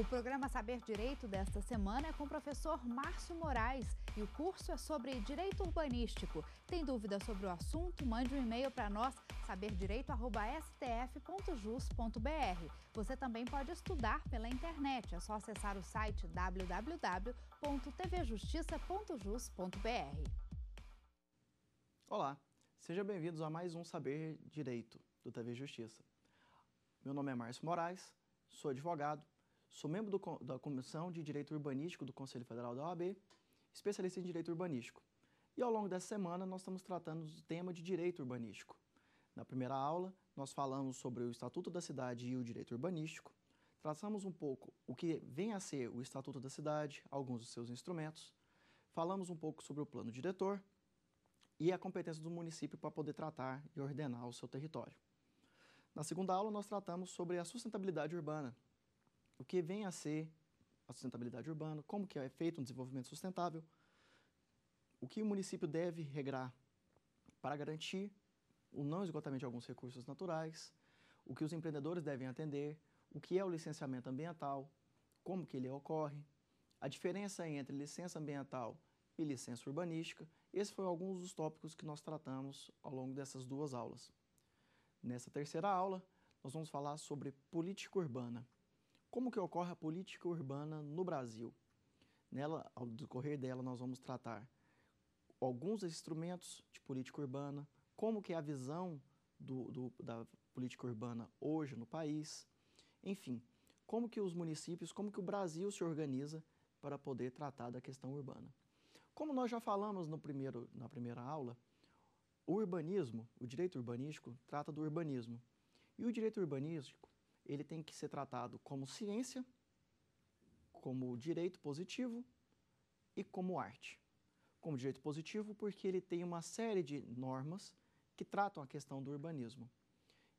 O programa Saber Direito desta semana é com o professor Márcio Moraes e o curso é sobre direito urbanístico. Tem dúvida sobre o assunto? Mande um e-mail para nós saberdireito@stf.jus.br. Você também pode estudar pela internet, é só acessar o site www.tvjustiça.jus.br. Olá, sejam bem-vindos a mais um Saber Direito do TV Justiça. Meu nome é Márcio Moraes, sou advogado, Sou membro do, da Comissão de Direito Urbanístico do Conselho Federal da OAB, especialista em Direito Urbanístico. E ao longo dessa semana nós estamos tratando do tema de Direito Urbanístico. Na primeira aula, nós falamos sobre o Estatuto da Cidade e o Direito Urbanístico. Traçamos um pouco o que vem a ser o Estatuto da Cidade, alguns dos seus instrumentos. Falamos um pouco sobre o plano diretor e a competência do município para poder tratar e ordenar o seu território. Na segunda aula, nós tratamos sobre a sustentabilidade urbana, o que vem a ser a sustentabilidade urbana, como que é feito um desenvolvimento sustentável, o que o município deve regrar para garantir o não esgotamento de alguns recursos naturais, o que os empreendedores devem atender, o que é o licenciamento ambiental, como que ele ocorre, a diferença entre licença ambiental e licença urbanística. Esses foram alguns dos tópicos que nós tratamos ao longo dessas duas aulas. Nessa terceira aula, nós vamos falar sobre política urbana. Como que ocorre a política urbana no Brasil? Nela, ao decorrer dela, nós vamos tratar alguns instrumentos de política urbana, como que é a visão do, do, da política urbana hoje no país, enfim, como que os municípios, como que o Brasil se organiza para poder tratar da questão urbana. Como nós já falamos no primeiro, na primeira aula, o urbanismo, o direito urbanístico, trata do urbanismo. E o direito urbanístico ele tem que ser tratado como ciência, como direito positivo e como arte. Como direito positivo porque ele tem uma série de normas que tratam a questão do urbanismo.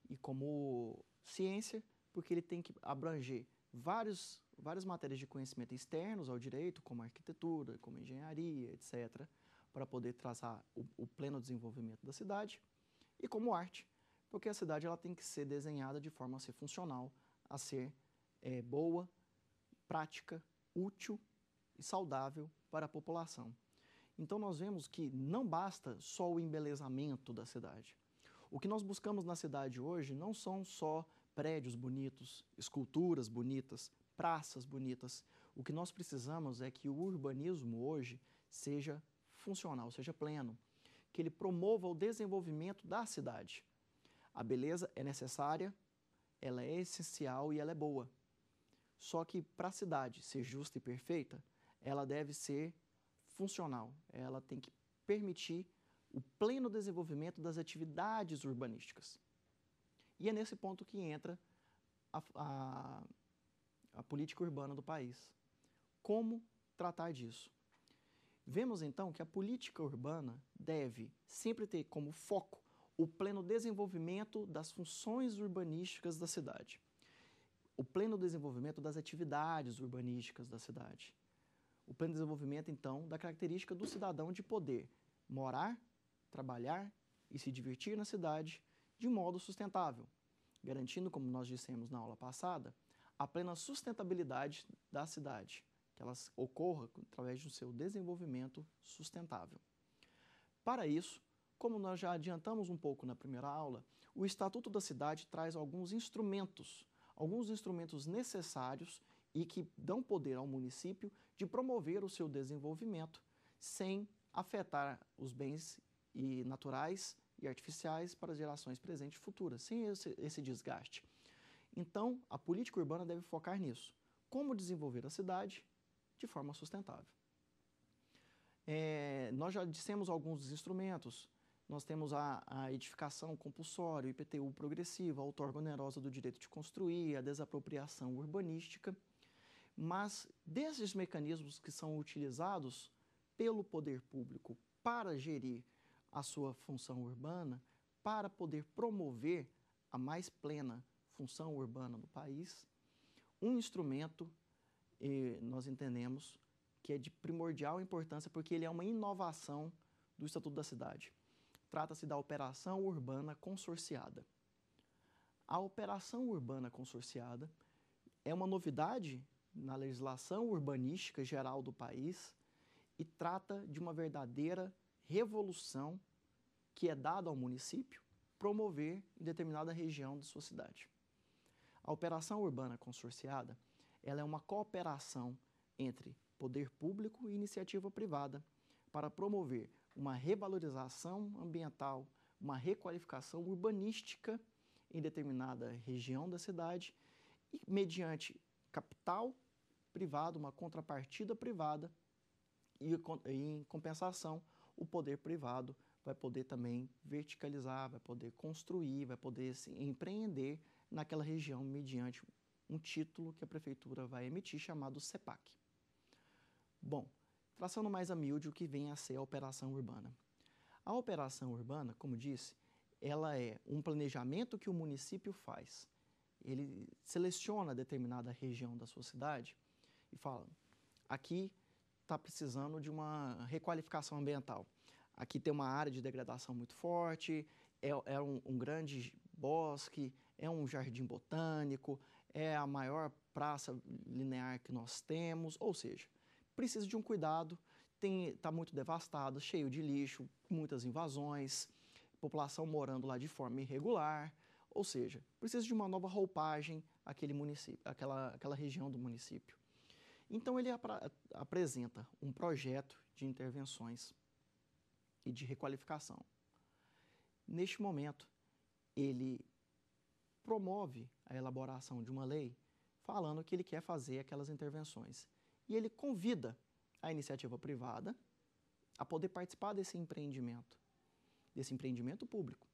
E como ciência porque ele tem que abranger vários, várias matérias de conhecimento externos ao direito, como arquitetura, como engenharia, etc., para poder traçar o, o pleno desenvolvimento da cidade. E como arte, porque a cidade ela tem que ser desenhada de forma a ser funcional, a ser é, boa, prática, útil e saudável para a população. Então nós vemos que não basta só o embelezamento da cidade. O que nós buscamos na cidade hoje não são só prédios bonitos, esculturas bonitas, praças bonitas. O que nós precisamos é que o urbanismo hoje seja funcional, seja pleno, que ele promova o desenvolvimento da cidade. A beleza é necessária, ela é essencial e ela é boa. Só que para a cidade ser justa e perfeita, ela deve ser funcional. Ela tem que permitir o pleno desenvolvimento das atividades urbanísticas. E é nesse ponto que entra a, a, a política urbana do país. Como tratar disso? Vemos então que a política urbana deve sempre ter como foco o pleno desenvolvimento das funções urbanísticas da cidade, o pleno desenvolvimento das atividades urbanísticas da cidade, o pleno desenvolvimento, então, da característica do cidadão de poder morar, trabalhar e se divertir na cidade de modo sustentável, garantindo, como nós dissemos na aula passada, a plena sustentabilidade da cidade, que ela ocorra através do seu desenvolvimento sustentável. Para isso, como nós já adiantamos um pouco na primeira aula, o Estatuto da Cidade traz alguns instrumentos, alguns instrumentos necessários e que dão poder ao município de promover o seu desenvolvimento sem afetar os bens e naturais e artificiais para as gerações presentes e futuras, sem esse, esse desgaste. Então, a política urbana deve focar nisso. Como desenvolver a cidade de forma sustentável. É, nós já dissemos alguns dos instrumentos, nós temos a, a edificação compulsória, o IPTU progressivo, a outorga onerosa do direito de construir, a desapropriação urbanística. Mas desses mecanismos que são utilizados pelo poder público para gerir a sua função urbana, para poder promover a mais plena função urbana do país, um instrumento eh, nós entendemos que é de primordial importância porque ele é uma inovação do Estatuto da Cidade trata-se da operação urbana consorciada. A operação urbana consorciada é uma novidade na legislação urbanística geral do país e trata de uma verdadeira revolução que é dada ao município promover em determinada região de sua cidade. A operação urbana consorciada ela é uma cooperação entre poder público e iniciativa privada para promover uma revalorização ambiental, uma requalificação urbanística em determinada região da cidade e mediante capital privado, uma contrapartida privada e em compensação o poder privado vai poder também verticalizar, vai poder construir, vai poder se empreender naquela região mediante um título que a prefeitura vai emitir chamado CEPAC. Bom, traçando mais a miúde o que vem a ser a operação urbana. A operação urbana, como disse, ela é um planejamento que o município faz. Ele seleciona determinada região da sua cidade e fala: aqui está precisando de uma requalificação ambiental. Aqui tem uma área de degradação muito forte, é, é um, um grande bosque, é um jardim botânico, é a maior praça linear que nós temos, ou seja, precisa de um cuidado, está muito devastado, cheio de lixo, muitas invasões, população morando lá de forma irregular, ou seja, precisa de uma nova roupagem aquele município, aquela, aquela região do município. Então ele ap apresenta um projeto de intervenções e de requalificação. Neste momento, ele promove a elaboração de uma lei falando que ele quer fazer aquelas intervenções. E ele convida a iniciativa privada a poder participar desse empreendimento, desse empreendimento público.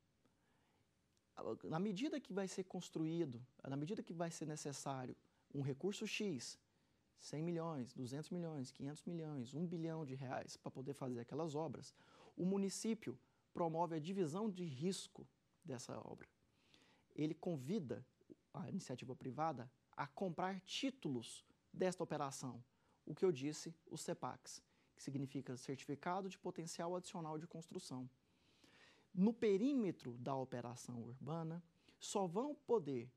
Na medida que vai ser construído, na medida que vai ser necessário um recurso X 100 milhões, 200 milhões, 500 milhões, 1 bilhão de reais para poder fazer aquelas obras, o município promove a divisão de risco dessa obra. Ele convida a iniciativa privada a comprar títulos desta operação, o que eu disse, os CEPACs, que significa Certificado de Potencial Adicional de Construção. No perímetro da operação urbana, só vão poder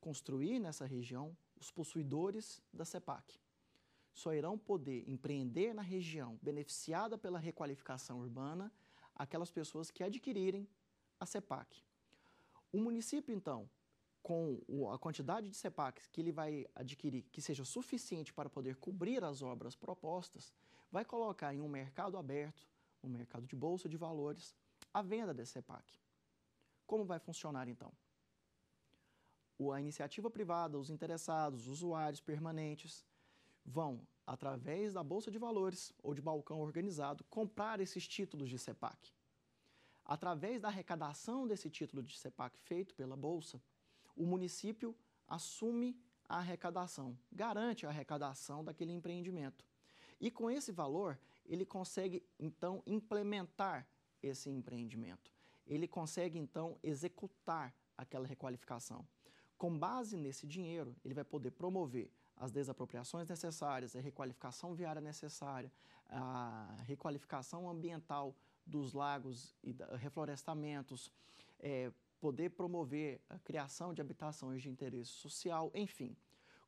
construir nessa região os possuidores da CEPAC só irão poder empreender na região beneficiada pela requalificação urbana aquelas pessoas que adquirirem a CEPAC. O município, então, com a quantidade de CEPACs que ele vai adquirir, que seja suficiente para poder cobrir as obras propostas, vai colocar em um mercado aberto, um mercado de bolsa de valores, a venda desse CEPAC. Como vai funcionar, então? A iniciativa privada, os interessados, os usuários permanentes, vão, através da Bolsa de Valores ou de balcão organizado, comprar esses títulos de CEPAC. Através da arrecadação desse título de CEPAC feito pela Bolsa, o município assume a arrecadação, garante a arrecadação daquele empreendimento. E com esse valor, ele consegue então implementar esse empreendimento. Ele consegue então executar aquela requalificação. Com base nesse dinheiro, ele vai poder promover as desapropriações necessárias, a requalificação viária necessária, a requalificação ambiental dos lagos e reflorestamentos, é, poder promover a criação de habitações de interesse social, enfim.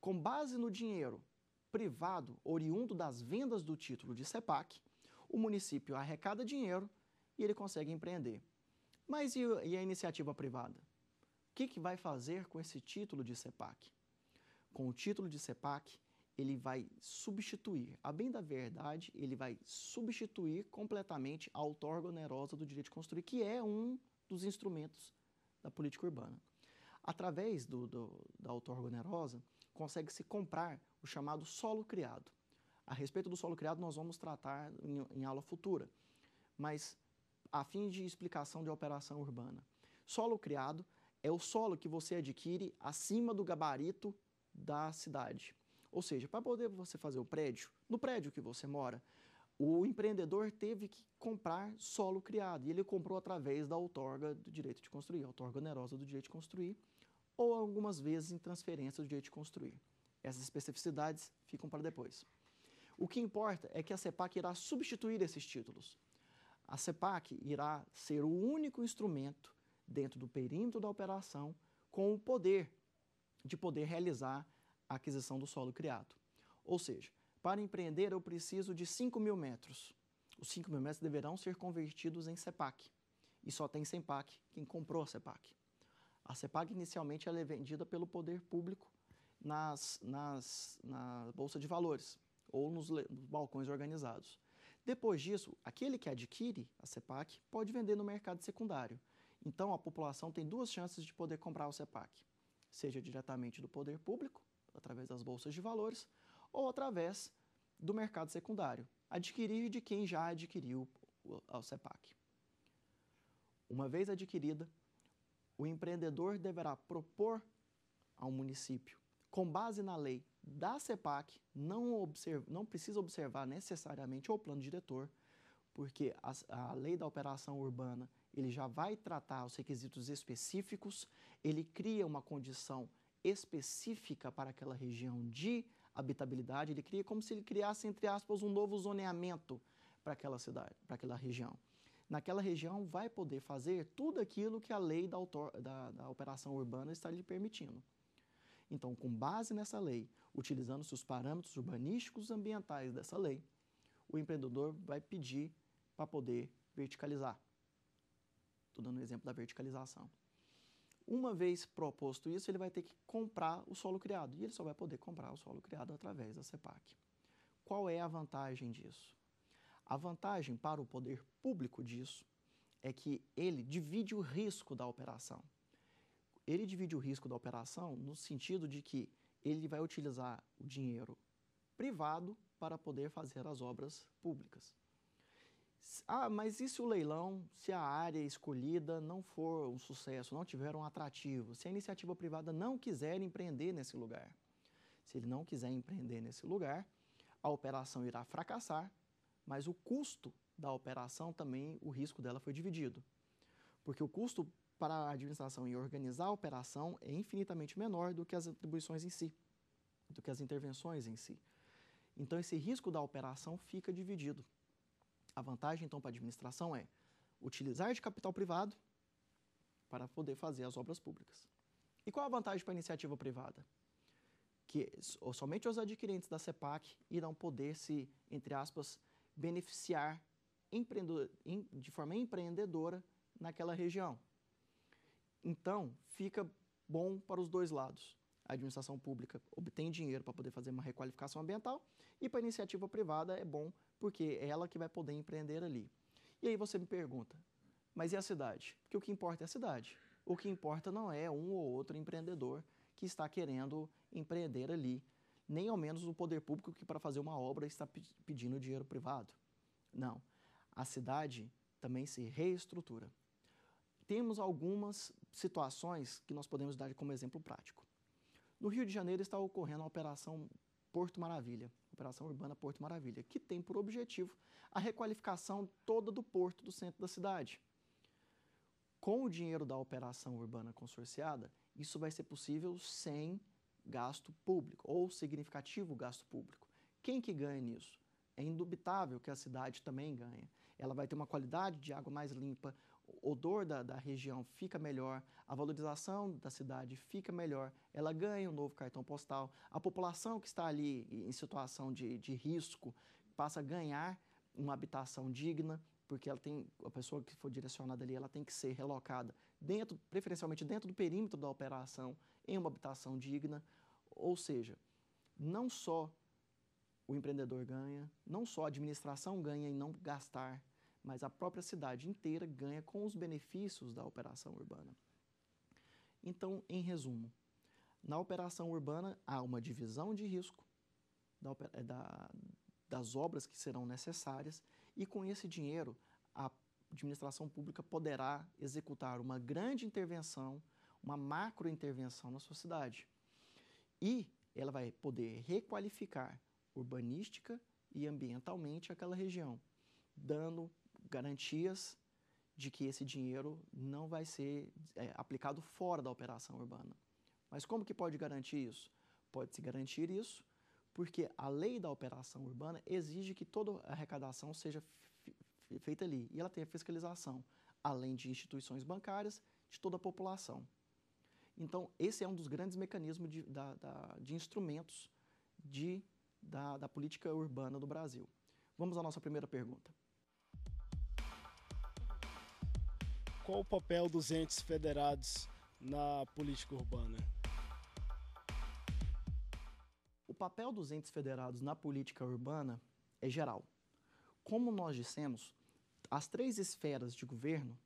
Com base no dinheiro privado oriundo das vendas do título de CEPAC, o município arrecada dinheiro e ele consegue empreender. Mas e, a iniciativa privada? O que, que vai fazer com esse título de CEPAC? com o título de CEPAC, ele vai substituir, a bem da verdade, ele vai substituir completamente a outorga onerosa do direito de construir, que é um dos instrumentos da política urbana. Através do, do, da outorga onerosa, consegue-se comprar o chamado solo criado. A respeito do solo criado, nós vamos tratar em, em aula futura, mas a fim de explicação de operação urbana. Solo criado é o solo que você adquire acima do gabarito da cidade. Ou seja, para poder você fazer o prédio, no prédio que você mora, o empreendedor teve que comprar solo criado e ele comprou através da outorga do direito de construir, a outorga onerosa do direito de construir, ou algumas vezes em transferência do direito de construir. Essas especificidades ficam para depois. O que importa é que a CEPAC irá substituir esses títulos. A CEPAC irá ser o único instrumento dentro do perímetro da operação com o poder de poder realizar a aquisição do solo criado. Ou seja, para empreender eu preciso de 5 mil metros. Os 5 mil metros deverão ser convertidos em CEPAC. E só tem CEPAC quem comprou a CEPAC. A CEPAC inicialmente ela é vendida pelo poder público nas, nas, na Bolsa de Valores ou nos, nos balcões organizados. Depois disso, aquele que adquire a CEPAC pode vender no mercado secundário. Então, a população tem duas chances de poder comprar o CEPAC, seja diretamente do poder público, através das bolsas de valores, ou através do mercado secundário, adquirir de quem já adquiriu o, o CEPAC. Uma vez adquirida, o empreendedor deverá propor ao município, com base na lei da CEPAC, não, observa, não precisa observar necessariamente o plano diretor, porque a, a lei da operação urbana ele já vai tratar os requisitos específicos, ele cria uma condição específica para aquela região de habitabilidade, ele cria como se ele criasse, entre aspas, um novo zoneamento para aquela cidade, para aquela região. Naquela região vai poder fazer tudo aquilo que a lei da, autor, da, da operação urbana está lhe permitindo. Então, com base nessa lei, utilizando-se os parâmetros urbanísticos ambientais dessa lei, o empreendedor vai pedir para poder verticalizar. Estou dando um exemplo da verticalização. Uma vez proposto isso, ele vai ter que comprar o solo criado. E ele só vai poder comprar o solo criado através da CEPAC. Qual é a vantagem disso? A vantagem para o poder público disso é que ele divide o risco da operação. Ele divide o risco da operação no sentido de que ele vai utilizar o dinheiro privado para poder fazer as obras públicas. Ah, mas e se o leilão, se a área escolhida não for um sucesso, não tiver um atrativo, se a iniciativa privada não quiser empreender nesse lugar? Se ele não quiser empreender nesse lugar, a operação irá fracassar, mas o custo da operação também, o risco dela foi dividido. Porque o custo para a administração e organizar a operação é infinitamente menor do que as atribuições em si, do que as intervenções em si. Então, esse risco da operação fica dividido. A vantagem, então, para a administração é utilizar de capital privado para poder fazer as obras públicas. E qual a vantagem para a iniciativa privada? Que somente os adquirentes da CEPAC irão poder se, entre aspas, beneficiar de forma empreendedora naquela região. Então, fica bom para os dois lados. A administração pública obtém dinheiro para poder fazer uma requalificação ambiental e para a iniciativa privada é bom porque é ela que vai poder empreender ali. E aí você me pergunta, mas e a cidade? Porque o que importa é a cidade. O que importa não é um ou outro empreendedor que está querendo empreender ali, nem ao menos o poder público que para fazer uma obra está pedindo dinheiro privado. Não. A cidade também se reestrutura. Temos algumas situações que nós podemos dar como exemplo prático. No Rio de Janeiro está ocorrendo a Operação Porto Maravilha, Operação Urbana Porto Maravilha, que tem por objetivo a requalificação toda do porto do centro da cidade. Com o dinheiro da Operação Urbana Consorciada, isso vai ser possível sem gasto público ou significativo gasto público. Quem que ganha nisso? É indubitável que a cidade também ganha. Ela vai ter uma qualidade de água mais limpa, odor da, da região fica melhor, a valorização da cidade fica melhor, ela ganha um novo cartão postal, a população que está ali em situação de, de risco passa a ganhar uma habitação digna, porque ela tem a pessoa que for direcionada ali, ela tem que ser relocada dentro, preferencialmente dentro do perímetro da operação, em uma habitação digna, ou seja, não só o empreendedor ganha, não só a administração ganha em não gastar mas a própria cidade inteira ganha com os benefícios da operação urbana. Então, em resumo, na operação urbana há uma divisão de risco da, é, da, das obras que serão necessárias e com esse dinheiro a administração pública poderá executar uma grande intervenção, uma macro intervenção na sua cidade. E ela vai poder requalificar urbanística e ambientalmente aquela região, dando garantias de que esse dinheiro não vai ser é, aplicado fora da operação urbana. Mas como que pode garantir isso? Pode-se garantir isso porque a lei da operação urbana exige que toda arrecadação seja feita ali e ela tem a fiscalização, além de instituições bancárias, de toda a população. Então, esse é um dos grandes mecanismos de, da, da, de instrumentos de da, da política urbana do Brasil. Vamos à nossa primeira pergunta. Qual o papel dos entes federados na política urbana? O papel dos entes federados na política urbana é geral. Como nós dissemos, as três esferas de governo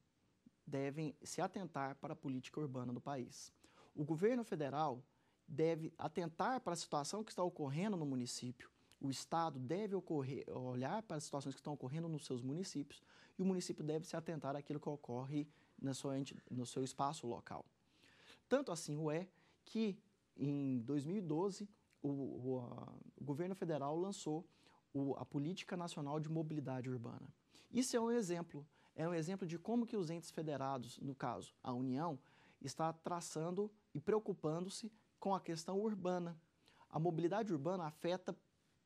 devem se atentar para a política urbana do país. O governo federal deve atentar para a situação que está ocorrendo no município. O Estado deve ocorrer, olhar para as situações que estão ocorrendo nos seus municípios e o município deve se atentar àquilo que ocorre na sua, no seu espaço local. Tanto assim o é que, em 2012, o, o, a, o governo federal lançou o, a Política Nacional de Mobilidade Urbana. Isso é um exemplo, é um exemplo de como que os entes federados, no caso a União, está traçando e preocupando-se com a questão urbana. A mobilidade urbana afeta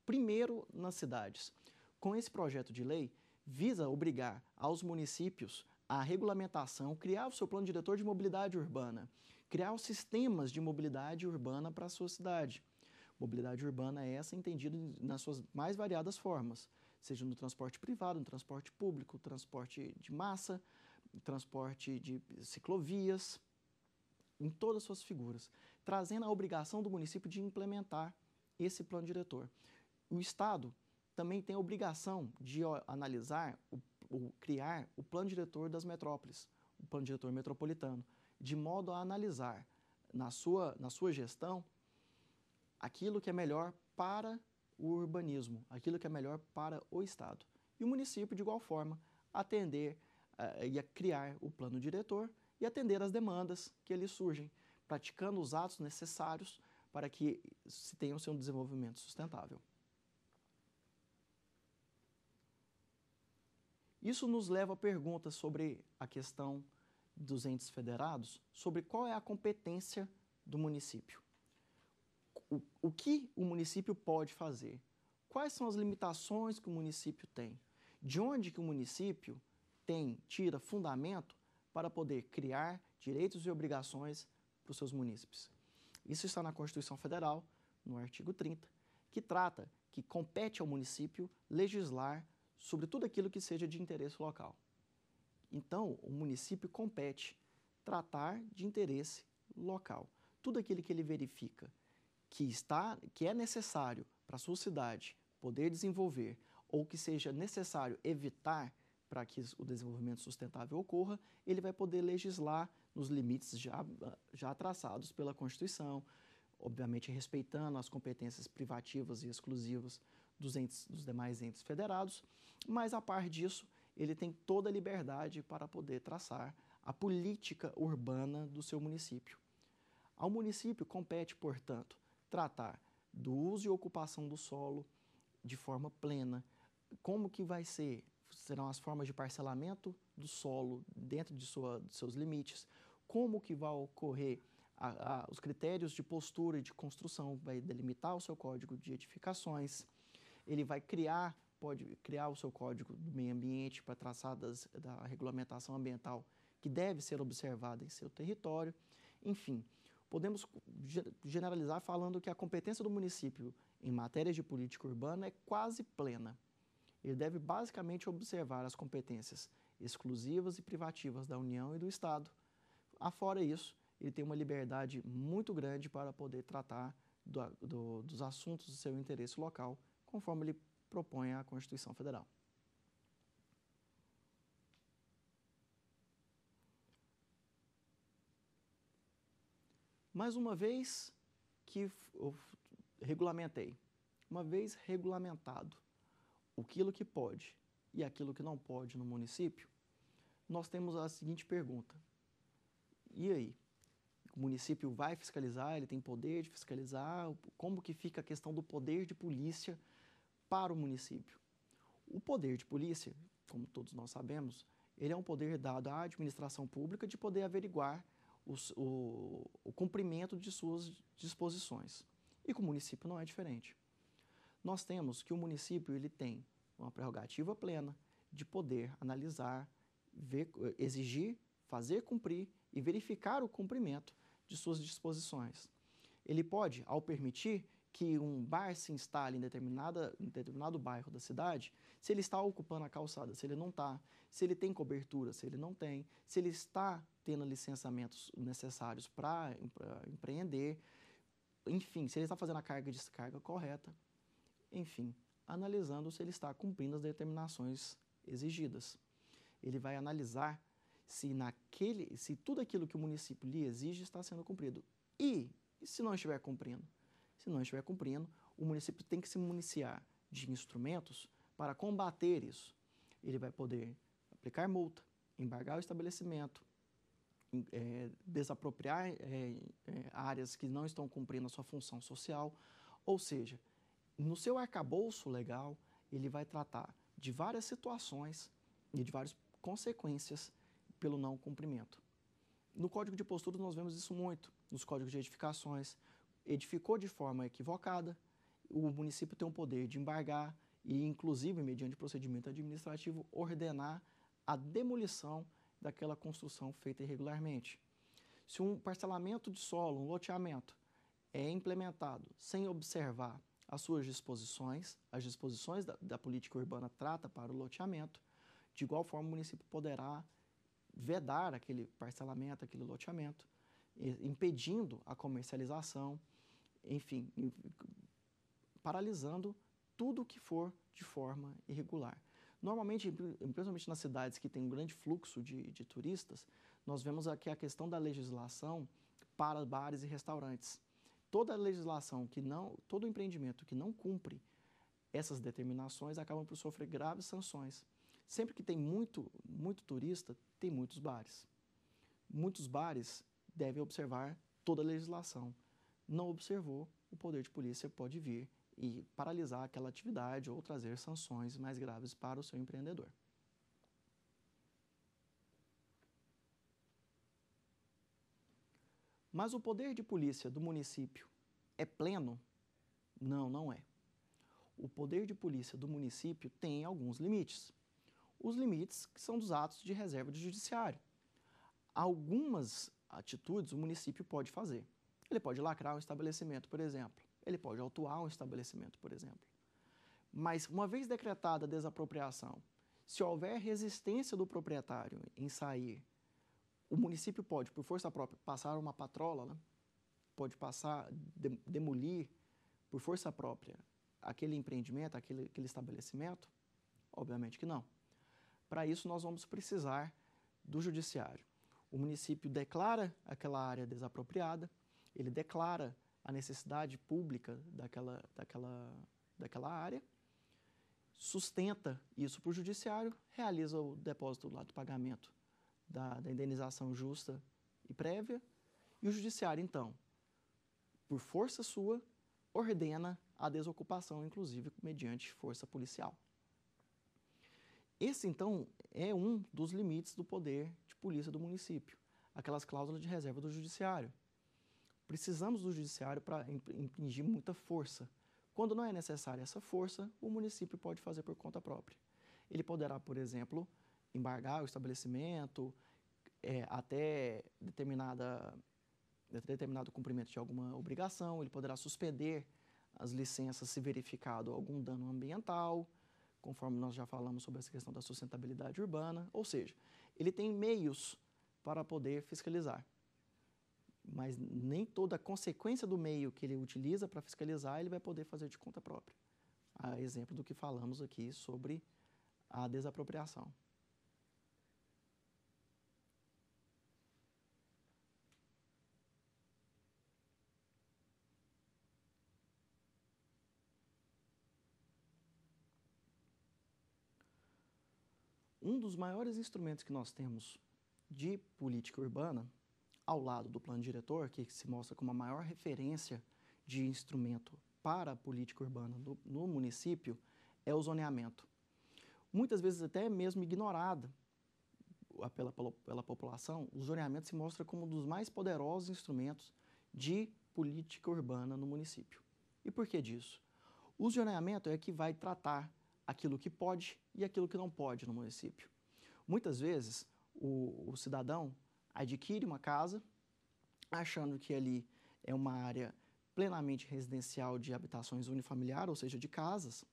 primeiro nas cidades. Com esse projeto de lei, visa obrigar aos municípios a regulamentação, criar o seu plano diretor de mobilidade urbana, criar os sistemas de mobilidade urbana para a sua cidade. Mobilidade urbana é essa entendida nas suas mais variadas formas, seja no transporte privado, no transporte público, transporte de massa, transporte de ciclovias, em todas as suas figuras, trazendo a obrigação do município de implementar esse plano diretor. O Estado também tem a obrigação de analisar, o, o, criar o plano diretor das metrópoles, o plano diretor metropolitano, de modo a analisar na sua, na sua gestão aquilo que é melhor para o urbanismo, aquilo que é melhor para o Estado. E o município, de igual forma, atender uh, e criar o plano diretor e atender as demandas que ali surgem, praticando os atos necessários para que se tenha o seu desenvolvimento sustentável. Isso nos leva a perguntas sobre a questão dos entes federados, sobre qual é a competência do município. O, o que o município pode fazer? Quais são as limitações que o município tem? De onde que o município tem, tira fundamento para poder criar direitos e obrigações para os seus munícipes. Isso está na Constituição Federal, no artigo 30, que trata que compete ao município legislar sobre tudo aquilo que seja de interesse local. Então, o município compete tratar de interesse local. Tudo aquilo que ele verifica que está que é necessário para a sua cidade poder desenvolver ou que seja necessário evitar para que o desenvolvimento sustentável ocorra, ele vai poder legislar nos limites já, já traçados pela Constituição, obviamente respeitando as competências privativas e exclusivas dos, entes, dos demais entes federados, mas a par disso, ele tem toda a liberdade para poder traçar a política urbana do seu município. Ao município compete, portanto, tratar do uso e ocupação do solo de forma plena, como que vai ser? Serão as formas de parcelamento do solo dentro de, sua, de seus limites, como que vai ocorrer a, a, os critérios de postura e de construção, vai delimitar o seu código de edificações, ele vai criar, pode criar o seu código do meio ambiente para traçadas da regulamentação ambiental que deve ser observada em seu território, enfim. Podemos generalizar falando que a competência do município em matérias de política urbana é quase plena ele deve basicamente observar as competências exclusivas e privativas da União e do Estado. Afora isso, ele tem uma liberdade muito grande para poder tratar do, do, dos assuntos do seu interesse local, conforme ele propõe a Constituição Federal. Mais uma vez que regulamentei, uma vez regulamentado aquilo que pode e aquilo que não pode no município, nós temos a seguinte pergunta: e aí? O município vai fiscalizar? Ele tem poder de fiscalizar? Como que fica a questão do poder de polícia para o município? O poder de polícia, como todos nós sabemos, ele é um poder dado à administração pública de poder averiguar os, o, o cumprimento de suas disposições. E com o município não é diferente nós temos que o município ele tem uma prerrogativa plena de poder analisar, ver, exigir, fazer cumprir e verificar o cumprimento de suas disposições. Ele pode, ao permitir que um bar se instale em, determinada, em determinado bairro da cidade, se ele está ocupando a calçada, se ele não está, se ele tem cobertura, se ele não tem, se ele está tendo licenciamentos necessários para empreender, enfim, se ele está fazendo a carga e descarga correta, enfim, analisando se ele está cumprindo as determinações exigidas. Ele vai analisar se naquele, se tudo aquilo que o município lhe exige está sendo cumprido. E, e se não estiver cumprindo? Se não estiver cumprindo, o município tem que se municiar de instrumentos para combater isso. Ele vai poder aplicar multa, embargar o estabelecimento, é, desapropriar é, é, áreas que não estão cumprindo a sua função social. Ou seja, no seu arcabouço legal, ele vai tratar de várias situações e de várias consequências pelo não cumprimento. No Código de Postura nós vemos isso muito, nos códigos de edificações. Edificou de forma equivocada, o município tem o poder de embargar e, inclusive, mediante procedimento administrativo, ordenar a demolição daquela construção feita irregularmente. Se um parcelamento de solo, um loteamento, é implementado sem observar as suas disposições, as disposições da, da política urbana trata para o loteamento, de igual forma o município poderá vedar aquele parcelamento, aquele loteamento, impedindo a comercialização, enfim, paralisando tudo que for de forma irregular. Normalmente, principalmente nas cidades que têm um grande fluxo de, de turistas, nós vemos aqui a questão da legislação para bares e restaurantes. Toda legislação que não, todo empreendimento que não cumpre essas determinações acabam por sofrer graves sanções. Sempre que tem muito, muito turista, tem muitos bares. Muitos bares devem observar toda a legislação. Não observou, o poder de polícia pode vir e paralisar aquela atividade ou trazer sanções mais graves para o seu empreendedor. Mas o poder de polícia do município é pleno? Não, não é. O poder de polícia do município tem alguns limites. Os limites que são dos atos de reserva do judiciário. Algumas atitudes o município pode fazer. Ele pode lacrar um estabelecimento, por exemplo ele pode autuar um estabelecimento, por exemplo. Mas, uma vez decretada a desapropriação, se houver resistência do proprietário em sair, o município pode, por força própria, passar uma patrola, né? pode passar, de, demolir, por força própria, aquele empreendimento, aquele, aquele estabelecimento? Obviamente que não. Para isso, nós vamos precisar do judiciário. O município declara aquela área desapropriada, ele declara a necessidade pública daquela, daquela, daquela área, sustenta isso para o judiciário, realiza o depósito lá do pagamento da, da indenização justa e prévia, e o judiciário, então, por força sua, ordena a desocupação, inclusive mediante força policial. Esse, então, é um dos limites do poder de polícia do município, aquelas cláusulas de reserva do judiciário. Precisamos do judiciário para impingir muita força. Quando não é necessária essa força, o município pode fazer por conta própria. Ele poderá, por exemplo, embargar o estabelecimento é, até determinada, determinado cumprimento de alguma obrigação, ele poderá suspender as licenças se verificado algum dano ambiental, conforme nós já falamos sobre essa questão da sustentabilidade urbana, ou seja, ele tem meios para poder fiscalizar mas nem toda a consequência do meio que ele utiliza para fiscalizar ele vai poder fazer de conta própria. A exemplo do que falamos aqui sobre a desapropriação. Um dos maiores instrumentos que nós temos de política urbana ao lado do plano diretor, que se mostra como a maior referência de instrumento para a política urbana no, município, é o zoneamento. Muitas vezes até mesmo ignorada pela, pela, pela população, o zoneamento se mostra como um dos mais poderosos instrumentos de política urbana no município. E por que disso? O zoneamento é que vai tratar aquilo que pode e aquilo que não pode no município. Muitas vezes, o, o cidadão adquire uma casa, achando que ali é uma área plenamente residencial de habitações unifamiliar, ou seja, de casas,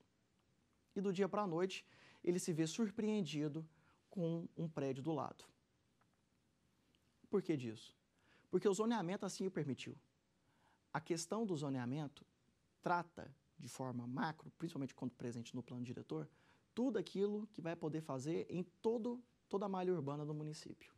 e do dia para a noite ele se vê surpreendido com um prédio do lado. Por que disso? Porque o zoneamento assim o permitiu. A questão do zoneamento trata de forma macro, principalmente quando presente no plano diretor, tudo aquilo que vai poder fazer em todo, toda a malha urbana do município.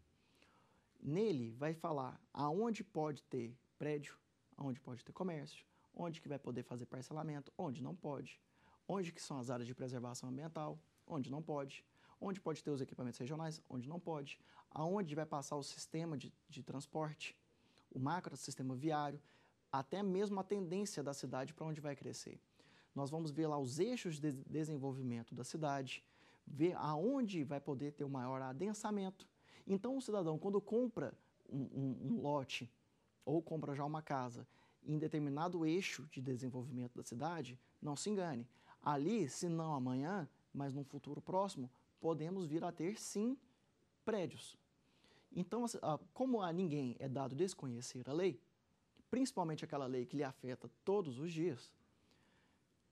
Nele vai falar aonde pode ter prédio, aonde pode ter comércio, onde que vai poder fazer parcelamento, onde não pode, onde que são as áreas de preservação ambiental, onde não pode, onde pode ter os equipamentos regionais, onde não pode, aonde vai passar o sistema de, de transporte, o macro sistema viário, até mesmo a tendência da cidade para onde vai crescer. Nós vamos ver lá os eixos de desenvolvimento da cidade, ver aonde vai poder ter o maior adensamento. Então, o cidadão, quando compra um, um, um lote ou compra já uma casa em determinado eixo de desenvolvimento da cidade, não se engane. Ali, se não amanhã, mas num futuro próximo, podemos vir a ter sim prédios. Então, como a ninguém é dado desconhecer a lei, principalmente aquela lei que lhe afeta todos os dias,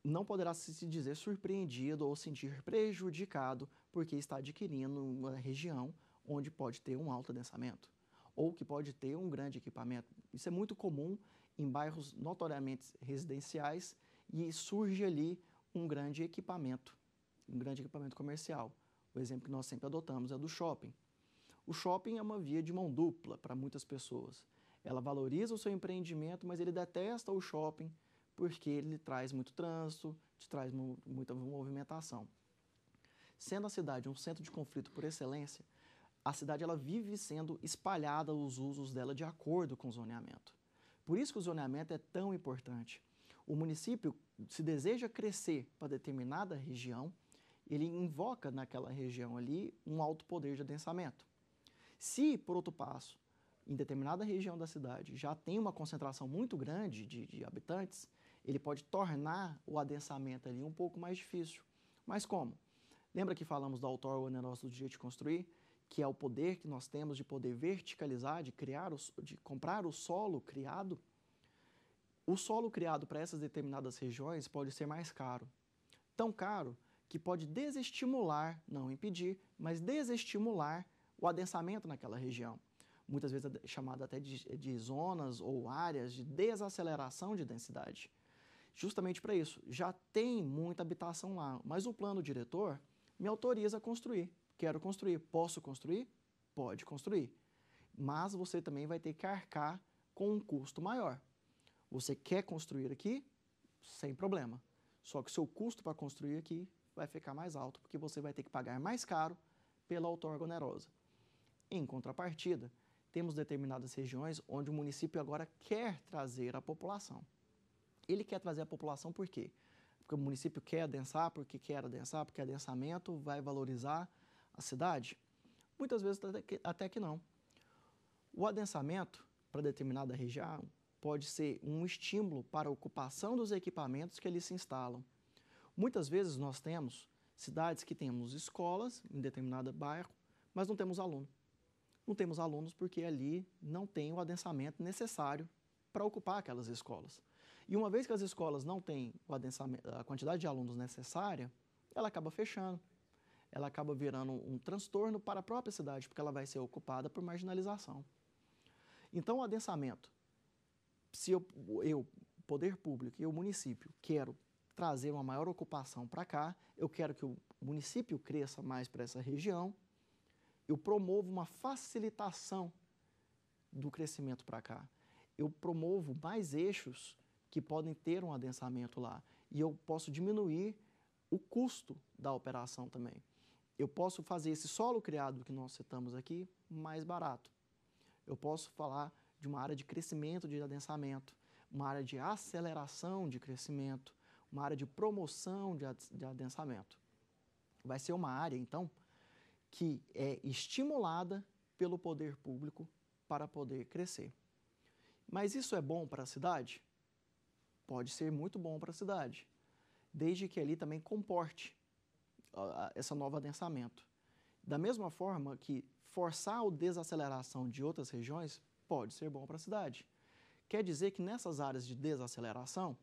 não poderá se dizer surpreendido ou sentir prejudicado porque está adquirindo uma região onde pode ter um alto adensamento ou que pode ter um grande equipamento. Isso é muito comum em bairros notoriamente residenciais e surge ali um grande equipamento, um grande equipamento comercial. O exemplo que nós sempre adotamos é do shopping. O shopping é uma via de mão dupla para muitas pessoas. Ela valoriza o seu empreendimento, mas ele detesta o shopping porque ele traz muito trânsito, te traz muita movimentação. Sendo a cidade um centro de conflito por excelência, a cidade ela vive sendo espalhada os usos dela de acordo com o zoneamento. Por isso que o zoneamento é tão importante. O município, se deseja crescer para determinada região, ele invoca naquela região ali um alto poder de adensamento. Se, por outro passo, em determinada região da cidade já tem uma concentração muito grande de, de habitantes, ele pode tornar o adensamento ali um pouco mais difícil. Mas como? Lembra que falamos do autor oneroso do direito de construir? Que é o poder que nós temos de poder verticalizar, de criar, o, de comprar o solo criado? O solo criado para essas determinadas regiões pode ser mais caro. Tão caro que pode desestimular, não impedir, mas desestimular o adensamento naquela região. Muitas vezes é chamado até de, de zonas ou áreas de desaceleração de densidade. Justamente para isso, já tem muita habitação lá, mas o plano diretor me autoriza a construir. Quero construir, posso construir? Pode construir. Mas você também vai ter que arcar com um custo maior. Você quer construir aqui? Sem problema. Só que o seu custo para construir aqui vai ficar mais alto, porque você vai ter que pagar mais caro pela outorga onerosa. Em contrapartida, temos determinadas regiões onde o município agora quer trazer a população. Ele quer trazer a população por quê? Porque o município quer adensar, porque quer adensar, porque adensamento vai valorizar a cidade? Muitas vezes até que, até que não. O adensamento para determinada região pode ser um estímulo para a ocupação dos equipamentos que ali se instalam. Muitas vezes nós temos cidades que temos escolas em determinado bairro, mas não temos aluno. Não temos alunos porque ali não tem o adensamento necessário para ocupar aquelas escolas. E uma vez que as escolas não têm a quantidade de alunos necessária, ela acaba fechando. Ela acaba virando um transtorno para a própria cidade, porque ela vai ser ocupada por marginalização. Então, o adensamento, se eu, eu poder público e o município, quero trazer uma maior ocupação para cá, eu quero que o município cresça mais para essa região, eu promovo uma facilitação do crescimento para cá. Eu promovo mais eixos que podem ter um adensamento lá e eu posso diminuir o custo da operação também. Eu posso fazer esse solo criado que nós citamos aqui mais barato. Eu posso falar de uma área de crescimento de adensamento, uma área de aceleração de crescimento, uma área de promoção de adensamento. Vai ser uma área, então, que é estimulada pelo poder público para poder crescer. Mas isso é bom para a cidade? Pode ser muito bom para a cidade, desde que ali também comporte esse novo adensamento. Da mesma forma que forçar a desaceleração de outras regiões pode ser bom para a cidade. Quer dizer que nessas áreas de desaceleração,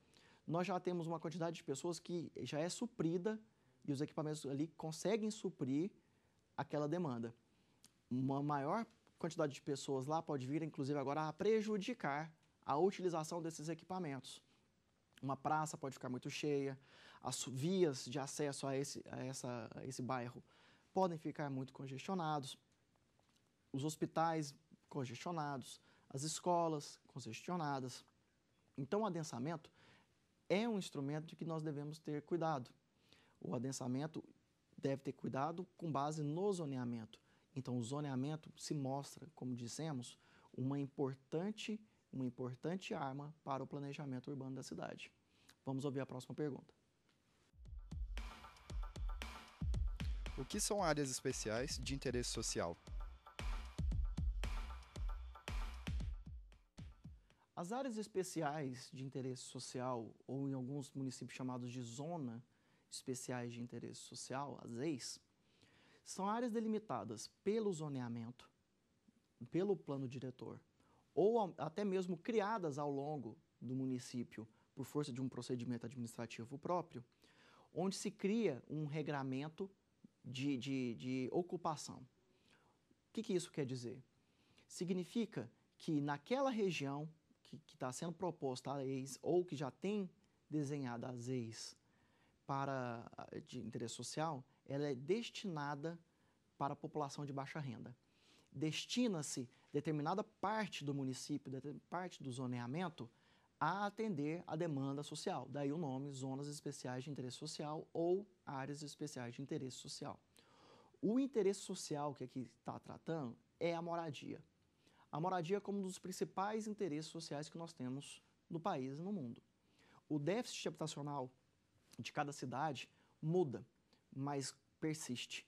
nós já temos uma quantidade de pessoas que já é suprida e os equipamentos ali conseguem suprir aquela demanda. Uma maior quantidade de pessoas lá pode vir, inclusive, agora a prejudicar a utilização desses equipamentos. Uma praça pode ficar muito cheia, as vias de acesso a esse, a essa, a esse bairro podem ficar muito congestionados, os hospitais congestionados, as escolas congestionadas. Então, o adensamento é um instrumento de que nós devemos ter cuidado. O adensamento deve ter cuidado com base no zoneamento. Então, o zoneamento se mostra, como dissemos, uma importante, uma importante arma para o planejamento urbano da cidade. Vamos ouvir a próxima pergunta. O que são áreas especiais de interesse social? As áreas especiais de interesse social, ou em alguns municípios chamados de zona especiais de interesse social, as EIs, são áreas delimitadas pelo zoneamento, pelo plano diretor, ou até mesmo criadas ao longo do município por força de um procedimento administrativo próprio, onde se cria um regramento de, de, de ocupação. O que, que isso quer dizer? Significa que naquela região que está sendo proposta a ex ou que já tem desenhada as ex para de interesse social, ela é destinada para a população de baixa renda. Destina-se determinada parte do município, parte do zoneamento, a atender a demanda social. Daí o nome Zonas Especiais de Interesse Social ou Áreas Especiais de Interesse Social. O interesse social que aqui está tratando é a moradia. A moradia é como um dos principais interesses sociais que nós temos no país e no mundo. O déficit habitacional de cada cidade muda, mas persiste.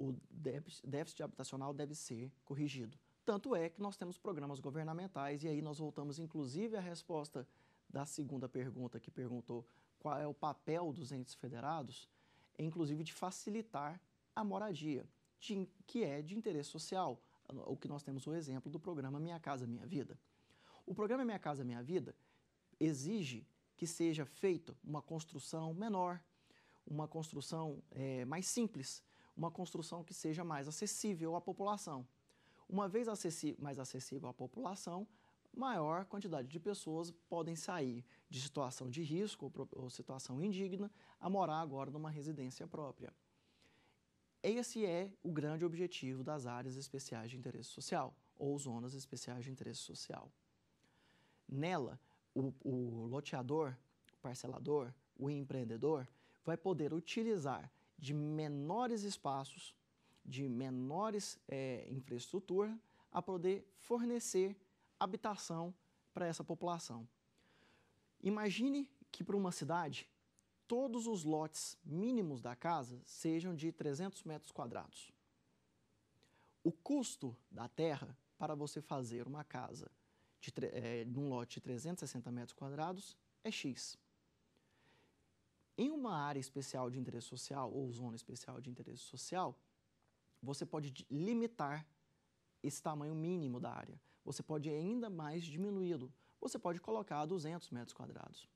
O déficit habitacional deve ser corrigido. Tanto é que nós temos programas governamentais, e aí nós voltamos inclusive à resposta da segunda pergunta, que perguntou qual é o papel dos entes federados, inclusive de facilitar a moradia, de, que é de interesse social, o que nós temos o exemplo do programa Minha Casa Minha Vida. O programa Minha Casa Minha Vida exige que seja feita uma construção menor, uma construção é, mais simples, uma construção que seja mais acessível à população. Uma vez mais acessível à população, maior quantidade de pessoas podem sair de situação de risco ou, ou situação indigna a morar agora numa residência própria. Esse é o grande objetivo das áreas especiais de interesse social, ou zonas especiais de interesse social. Nela, o, o loteador, o parcelador, o empreendedor vai poder utilizar de menores espaços, de menores é, infraestrutura, a poder fornecer habitação para essa população. Imagine que para uma cidade, todos os lotes mínimos da casa sejam de 300 metros quadrados. O custo da terra para você fazer uma casa de, é, num lote de 360 metros quadrados é X. Em uma área especial de interesse social ou zona especial de interesse social, você pode limitar esse tamanho mínimo da área. Você pode ainda mais diminuí-lo. Você pode colocar a 200 metros quadrados.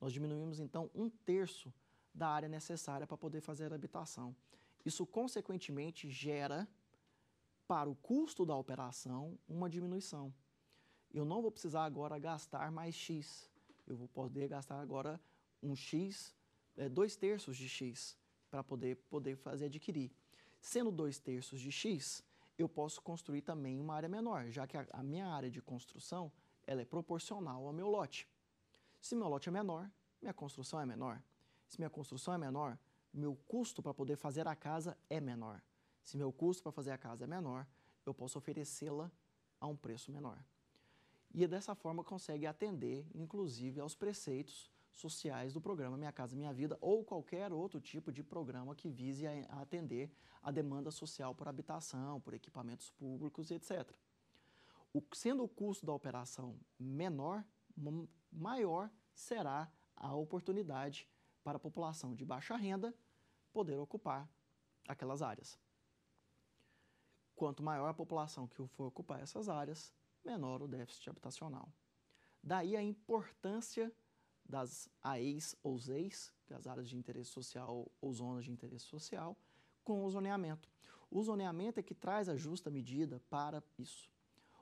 Nós diminuímos então um terço da área necessária para poder fazer a habitação. Isso, consequentemente, gera para o custo da operação uma diminuição eu não vou precisar agora gastar mais X. Eu vou poder gastar agora um X, é, dois terços de X, para poder, poder fazer adquirir. Sendo dois terços de X, eu posso construir também uma área menor, já que a, a minha área de construção ela é proporcional ao meu lote. Se meu lote é menor, minha construção é menor. Se minha construção é menor, meu custo para poder fazer a casa é menor. Se meu custo para fazer a casa é menor, eu posso oferecê-la a um preço menor e dessa forma consegue atender, inclusive, aos preceitos sociais do programa Minha Casa Minha Vida ou qualquer outro tipo de programa que vise a atender a demanda social por habitação, por equipamentos públicos, etc. O, sendo o custo da operação menor, maior será a oportunidade para a população de baixa renda poder ocupar aquelas áreas. Quanto maior a população que for ocupar essas áreas, menor o déficit habitacional. Daí a importância das AEs ou ZEIs, é as áreas de interesse social ou zonas de interesse social, com o zoneamento. O zoneamento é que traz a justa medida para isso.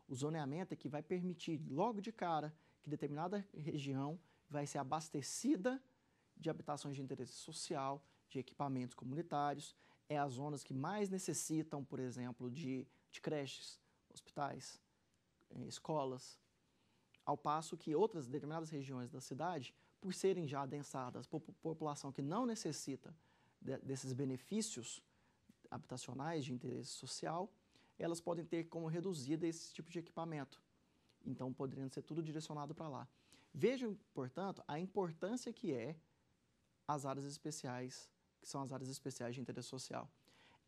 O zoneamento é que vai permitir, logo de cara, que determinada região vai ser abastecida de habitações de interesse social, de equipamentos comunitários, é as zonas que mais necessitam, por exemplo, de, de creches, hospitais, eh, escolas, ao passo que outras determinadas regiões da cidade, por serem já adensadas por população que não necessita de, desses benefícios habitacionais de interesse social, elas podem ter como reduzida esse tipo de equipamento. Então, poderiam ser tudo direcionado para lá. Vejam, portanto, a importância que é as áreas especiais, que são as áreas especiais de interesse social.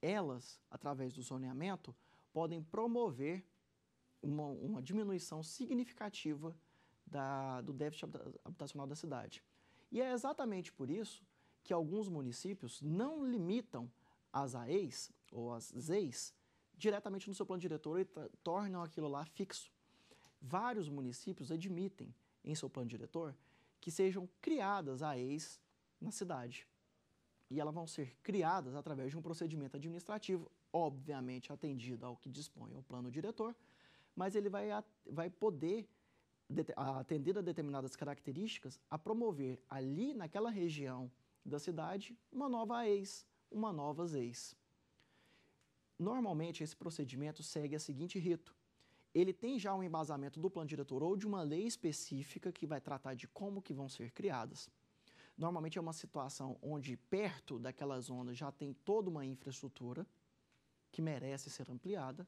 Elas, através do zoneamento, podem promover uma, uma diminuição significativa da, do déficit habitacional da cidade. E é exatamente por isso que alguns municípios não limitam as AEs ou as ZEIs diretamente no seu plano diretor e tornam aquilo lá fixo. Vários municípios admitem em seu plano diretor que sejam criadas AEs na cidade. E elas vão ser criadas através de um procedimento administrativo, obviamente atendido ao que dispõe o plano diretor, mas ele vai, vai poder, atender a determinadas características, a promover ali naquela região da cidade uma nova ex, uma nova ex. Normalmente, esse procedimento segue a seguinte rito. Ele tem já um embasamento do plano diretor ou de uma lei específica que vai tratar de como que vão ser criadas. Normalmente é uma situação onde perto daquela zona já tem toda uma infraestrutura que merece ser ampliada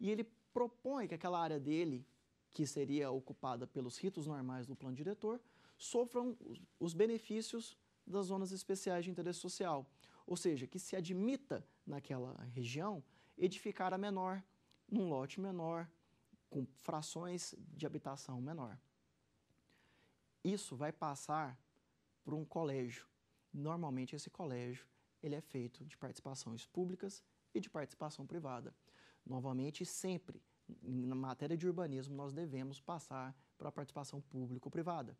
e ele propõe que aquela área dele, que seria ocupada pelos ritos normais do plano diretor, sofram os benefícios das zonas especiais de interesse social. Ou seja, que se admita naquela região edificar a menor, num lote menor, com frações de habitação menor. Isso vai passar por um colégio. Normalmente esse colégio ele é feito de participações públicas e de participação privada. Novamente, sempre na matéria de urbanismo, nós devemos passar para a participação público-privada.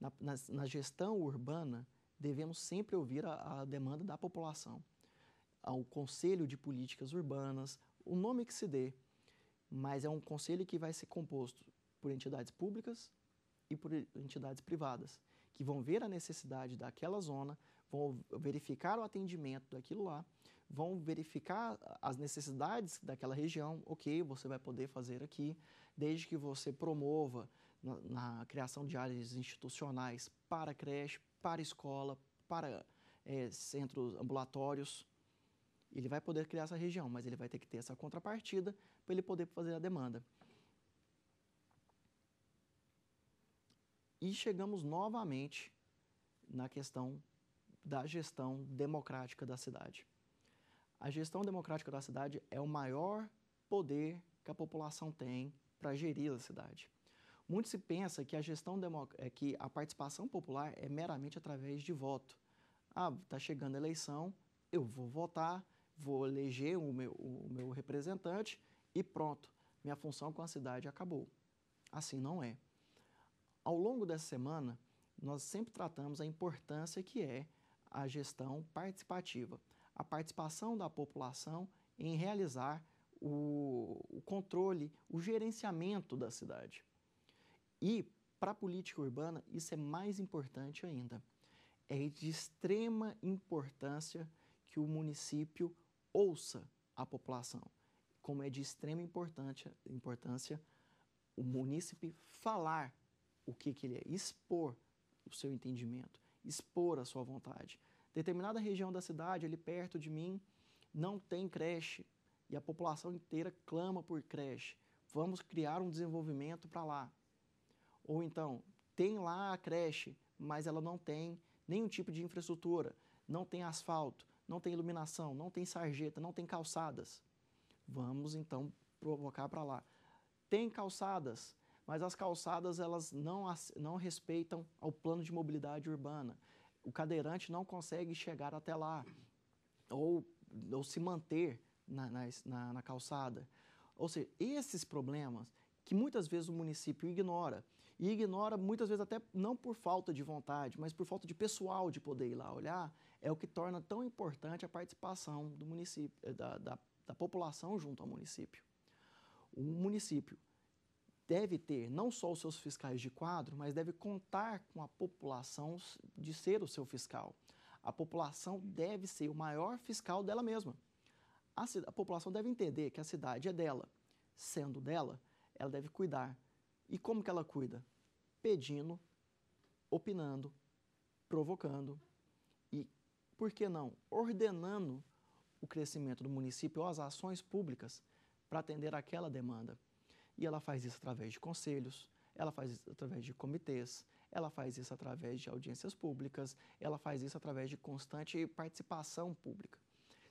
Na, na, na, gestão urbana, devemos sempre ouvir a, a demanda da população, ao Conselho de Políticas Urbanas, o nome que se dê, mas é um conselho que vai ser composto por entidades públicas e por entidades privadas, que vão ver a necessidade daquela zona, vão verificar o atendimento daquilo lá vão verificar as necessidades daquela região. Ok, você vai poder fazer aqui, desde que você promova na, na criação de áreas institucionais para creche, para escola, para é, centros ambulatórios. Ele vai poder criar essa região, mas ele vai ter que ter essa contrapartida para ele poder fazer a demanda. E chegamos novamente na questão da gestão democrática da cidade. A gestão democrática da cidade é o maior poder que a população tem para gerir a cidade. Muito se pensa que a gestão é que a participação popular é meramente através de voto. Ah, está chegando a eleição, eu vou votar, vou eleger o meu, o meu representante e pronto, minha função com a cidade acabou. Assim não é. Ao longo dessa semana, nós sempre tratamos a importância que é a gestão participativa a participação da população em realizar o, o controle, o gerenciamento da cidade. E, para a política urbana, isso é mais importante ainda. É de extrema importância que o município ouça a população, como é de extrema importância, importância o munícipe falar o que, que ele é, expor o seu entendimento, expor a sua vontade determinada região da cidade, ali perto de mim, não tem creche e a população inteira clama por creche. Vamos criar um desenvolvimento para lá. Ou então, tem lá a creche, mas ela não tem nenhum tipo de infraestrutura, não tem asfalto, não tem iluminação, não tem sarjeta, não tem calçadas. Vamos então provocar para lá. Tem calçadas, mas as calçadas elas não, não respeitam ao plano de mobilidade urbana o cadeirante não consegue chegar até lá ou, ou se manter na, na, na calçada. Ou seja, esses problemas que muitas vezes o município ignora. E ignora muitas vezes até não por falta de vontade, mas por falta de pessoal de poder ir lá olhar, é o que torna tão importante a participação do município, eh, da, da, da população junto ao município. O município deve ter não só os seus fiscais de quadro, mas deve contar com a população de ser o seu fiscal. A população deve ser o maior fiscal dela mesma. A, a população deve entender que a cidade é dela. Sendo dela, ela deve cuidar. E como que ela cuida? Pedindo, opinando, provocando e, por que não, ordenando o crescimento do município ou as ações públicas para atender aquela demanda. E ela faz isso através de conselhos, ela faz isso através de comitês, ela faz isso através de audiências públicas, ela faz isso através de constante participação pública.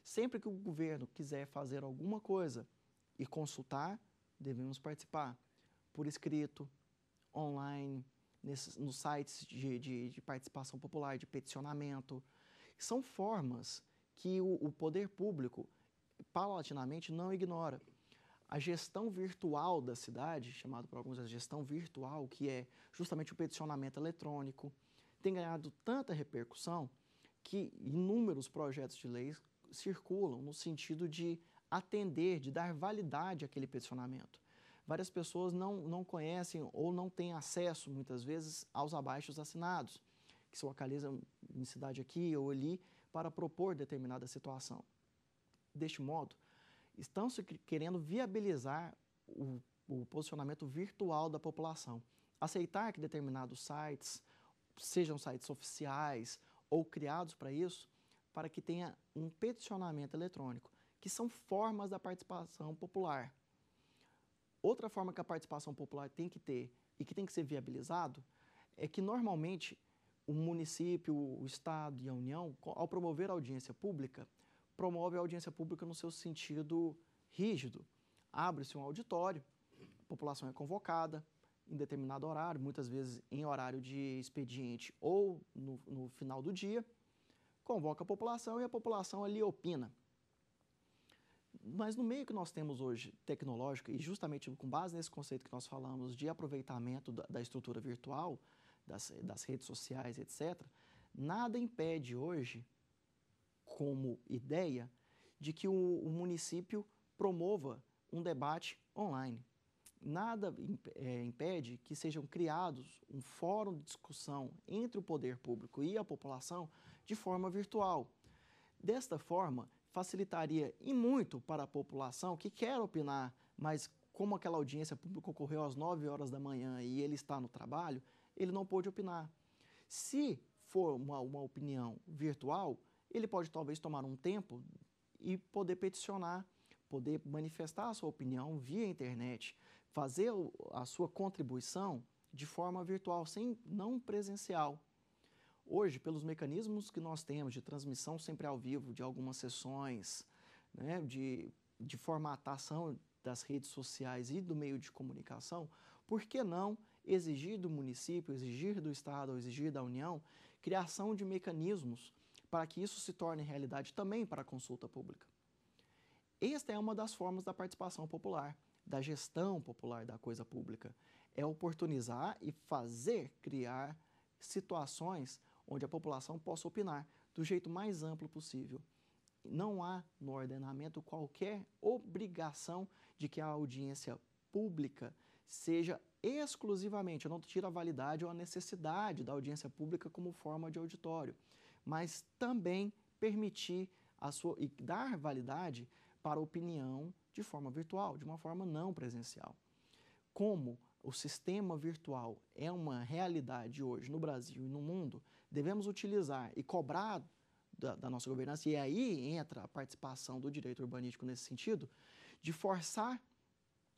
Sempre que o governo quiser fazer alguma coisa e consultar, devemos participar por escrito, online, nesses, nos sites de, de, de, participação popular, de peticionamento. São formas que o, o poder público, paulatinamente, não ignora. A gestão virtual da cidade, chamado por alguns a gestão virtual, que é justamente o peticionamento eletrônico, tem ganhado tanta repercussão que inúmeros projetos de leis circulam no sentido de atender, de dar validade àquele peticionamento. Várias pessoas não, não conhecem ou não têm acesso, muitas vezes, aos abaixos assinados, que se localizam em cidade aqui ou ali, para propor determinada situação. Deste modo, estão se querendo viabilizar o, o posicionamento virtual da população. Aceitar que determinados sites, sejam sites oficiais ou criados para isso, para que tenha um peticionamento eletrônico, que são formas da participação popular. Outra forma que a participação popular tem que ter e que tem que ser viabilizado é que normalmente o município, o estado e a União, ao promover a audiência pública, promove a audiência pública no seu sentido rígido. Abre-se um auditório, a população é convocada em determinado horário, muitas vezes em horário de expediente ou no, no final do dia, convoca a população e a população ali opina. Mas no meio que nós temos hoje tecnológico, e justamente com base nesse conceito que nós falamos de aproveitamento da, da estrutura virtual, das, das redes sociais, etc., nada impede hoje, como ideia, de que o, o município promova um debate online. Nada é, impede que sejam criados um fórum de discussão entre o poder público e a população de forma virtual. Desta forma, facilitaria e muito para a população que quer opinar, mas como aquela audiência pública ocorreu às 9 horas da manhã e ele está no trabalho, ele não pôde opinar. Se for uma, uma opinião virtual, ele pode talvez tomar um tempo e poder peticionar, poder manifestar a sua opinião via internet, fazer a sua contribuição de forma virtual, sem não presencial. Hoje, pelos mecanismos que nós temos de transmissão sempre ao vivo de algumas sessões, né, de, de formatação das redes sociais e do meio de comunicação, por que não exigir do município, exigir do Estado, exigir da União, criação de mecanismos para que isso se torne realidade também para a consulta pública? Esta é uma das formas da participação popular, da gestão popular da coisa pública. É oportunizar e fazer criar situações onde a população possa opinar do jeito mais amplo possível. Não há no ordenamento qualquer obrigação de que a audiência pública seja exclusivamente, eu não tiro a validade ou a necessidade da audiência pública como forma de auditório, mas também permitir a sua, e dar validade para a opinião de forma virtual, de uma forma não presencial. Como o sistema virtual é uma realidade hoje no Brasil e no mundo, devemos utilizar e cobrar da, da, nossa governança, e aí entra a participação do direito urbanístico nesse sentido, de forçar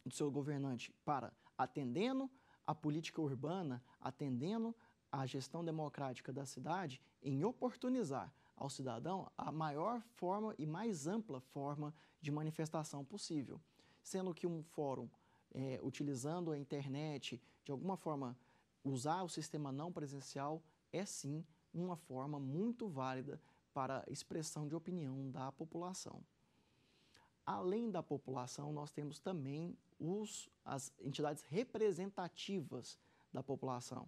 o seu governante para, atendendo a política urbana, atendendo a gestão democrática da cidade, em oportunizar ao cidadão a maior forma e mais ampla forma de manifestação possível. Sendo que um fórum, é, utilizando a internet, de alguma forma usar o sistema não presencial, é sim uma forma muito válida para expressão de opinião da população. além da população, nós temos também os, as entidades representativas da população.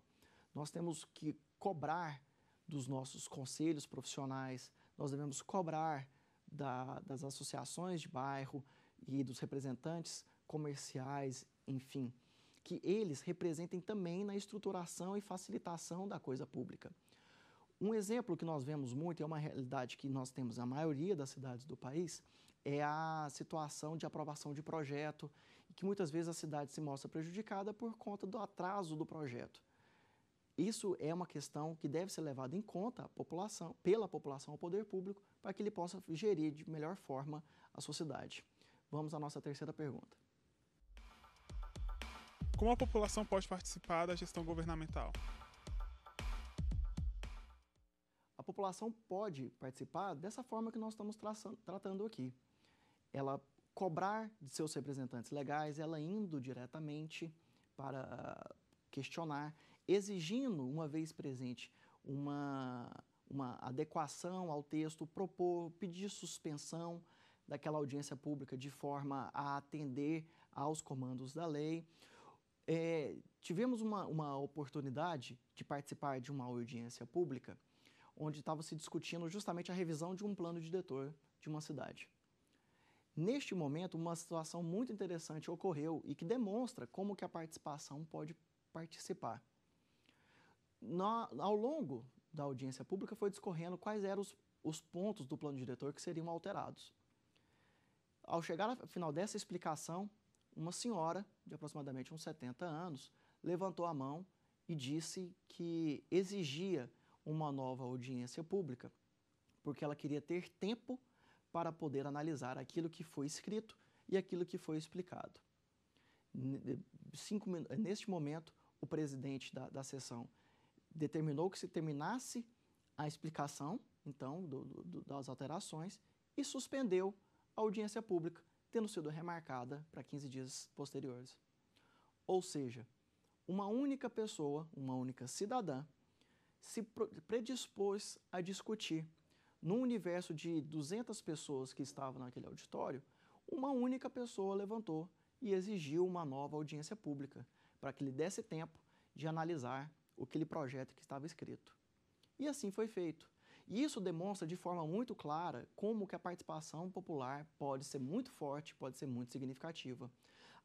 Nós temos que cobrar dos nossos conselhos profissionais, nós devemos cobrar da, das associações de bairro e dos representantes comerciais, enfim, que eles representem também na estruturação e facilitação da coisa pública. Um exemplo que nós vemos muito, e é uma realidade que nós temos na maioria das cidades do país, é a situação de aprovação de projeto, que muitas vezes a cidade se mostra prejudicada por conta do atraso do projeto. Isso é uma questão que deve ser levada em conta população, pela população ao poder público para que ele possa gerir de melhor forma a sociedade. Vamos à nossa terceira pergunta. Como a população pode participar da gestão governamental? A população pode participar dessa forma que nós estamos traçando, tratando aqui. Ela cobrar de seus representantes legais, ela indo diretamente para questionar, exigindo, uma vez presente, uma, uma adequação ao texto, propor, pedir suspensão daquela audiência pública de forma a atender aos comandos da lei. É, tivemos uma, uma oportunidade de participar de uma audiência pública onde estava se discutindo justamente a revisão de um plano diretor de uma cidade. Neste momento, uma situação muito interessante ocorreu e que demonstra como que a participação pode participar. Na, ao longo da audiência pública foi discorrendo quais eram os, os pontos do plano diretor que seriam alterados. Ao chegar ao final dessa explicação, uma senhora de aproximadamente uns 70 anos levantou a mão e disse que exigia uma nova audiência pública, porque ela queria ter tempo para poder analisar aquilo que foi escrito e aquilo que foi explicado. Cinco, neste momento, o presidente da, da sessão determinou que se terminasse a explicação, então, do, do, das alterações e suspendeu a audiência pública, tendo sido remarcada para 15 dias posteriores. Ou seja, uma única pessoa, uma única cidadã, se predispôs a discutir num universo de 200 pessoas que estavam naquele auditório, uma única pessoa levantou e exigiu uma nova audiência pública, para que lhe desse tempo de analisar aquele projeto que estava escrito. E assim foi feito. E isso demonstra de forma muito clara como que a participação popular pode ser muito forte, pode ser muito significativa.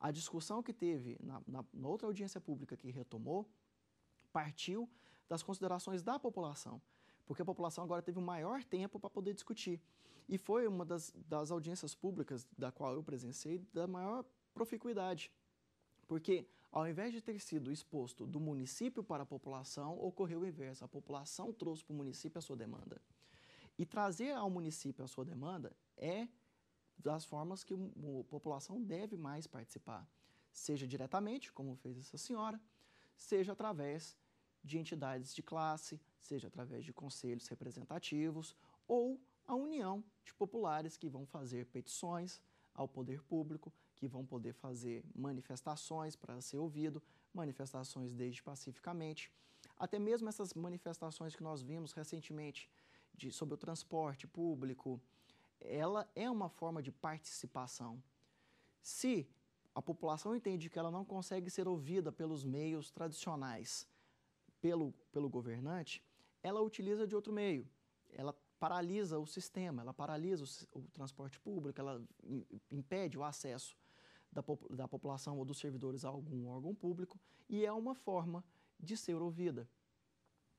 A discussão que teve na, na, na outra audiência pública que retomou partiu das considerações da população porque a população agora teve um maior tempo para poder discutir. E foi uma das, das audiências públicas da qual eu presenciei da maior proficuidade. Porque, ao invés de ter sido exposto do município para a população, ocorreu o inverso. A população trouxe para o município a sua demanda. E trazer ao município a sua demanda é das formas que a população deve mais participar. Seja diretamente, como fez essa senhora, seja através de entidades de classe, seja através de conselhos representativos ou a união de populares que vão fazer petições ao poder público, que vão poder fazer manifestações para ser ouvido, manifestações desde pacificamente, até mesmo essas manifestações que nós vimos recentemente de, sobre o transporte público, ela é uma forma de participação. Se a população entende que ela não consegue ser ouvida pelos meios tradicionais, pelo, pelo governante, ela utiliza de outro meio. Ela paralisa o sistema, ela paralisa o, o transporte público, ela impede o acesso da, da população ou dos servidores a algum órgão público e é uma forma de ser ouvida.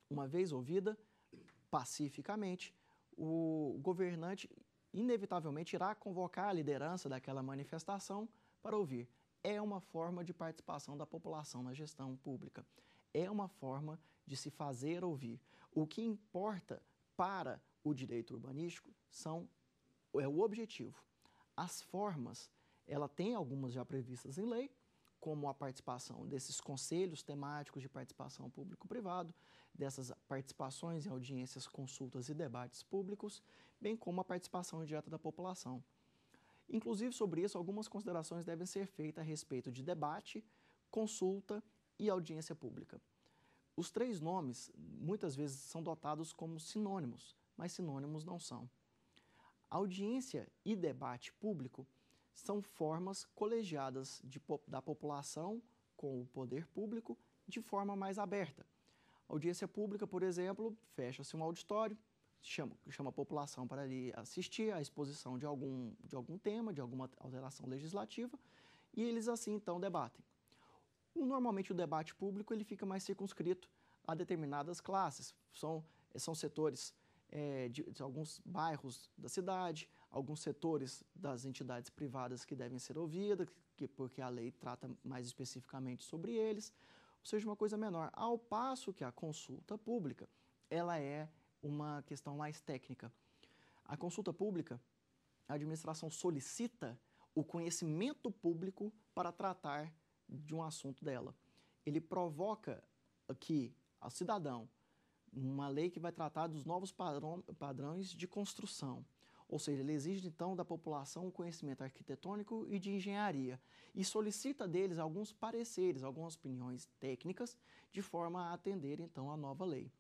Uma vez ouvida, pacificamente, o governante inevitavelmente irá convocar a liderança daquela manifestação para ouvir. É uma forma de participação da população na gestão pública é uma forma de se fazer ouvir. O que importa para o direito urbanístico são é o objetivo. As formas, ela tem algumas já previstas em lei, como a participação desses conselhos temáticos de participação público-privado, dessas participações em audiências, consultas e debates públicos, bem como a participação direta da população. Inclusive, sobre isso, algumas considerações devem ser feitas a respeito de debate, consulta e audiência pública. Os três nomes muitas vezes são dotados como sinônimos, mas sinônimos não são. Audiência e debate público são formas colegiadas de, da população com o poder público de forma mais aberta. Audiência pública, por exemplo, fecha-se um auditório, chama, chama a população para ali assistir à exposição de algum, de algum tema, de alguma alteração legislativa, e eles assim então debatem. Normalmente o debate público ele fica mais circunscrito a determinadas classes, são, são setores é, de, de, alguns bairros da cidade, alguns setores das entidades privadas que devem ser ouvidas, que, porque a lei trata mais especificamente sobre eles, ou seja, uma coisa menor. Ao passo que a consulta pública, ela é uma questão mais técnica. A consulta pública, a administração solicita o conhecimento público para tratar de um assunto dela. Ele provoca que o cidadão uma lei que vai tratar dos novos padrões de construção. Ou seja, ele exige então da população o conhecimento arquitetônico e de engenharia e solicita deles alguns pareceres, algumas opiniões técnicas, de forma a atender então a nova lei.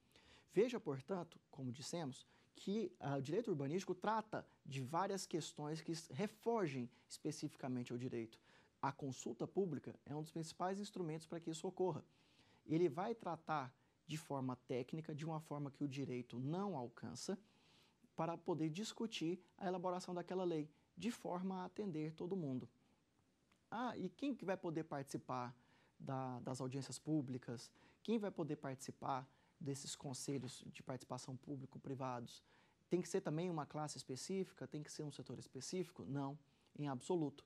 Veja, portanto, como dissemos, que ah, o direito urbanístico trata de várias questões que refogem especificamente ao direito. A consulta pública é um dos principais instrumentos para que isso ocorra. Ele vai tratar de forma técnica, de uma forma que o direito não alcança, para poder discutir a elaboração daquela lei, de forma a atender todo mundo. Ah, e quem que vai poder participar da, das audiências públicas? Quem vai poder participar desses conselhos de participação público-privados? Tem que ser também uma classe específica? Tem que ser um setor específico? Não, em absoluto.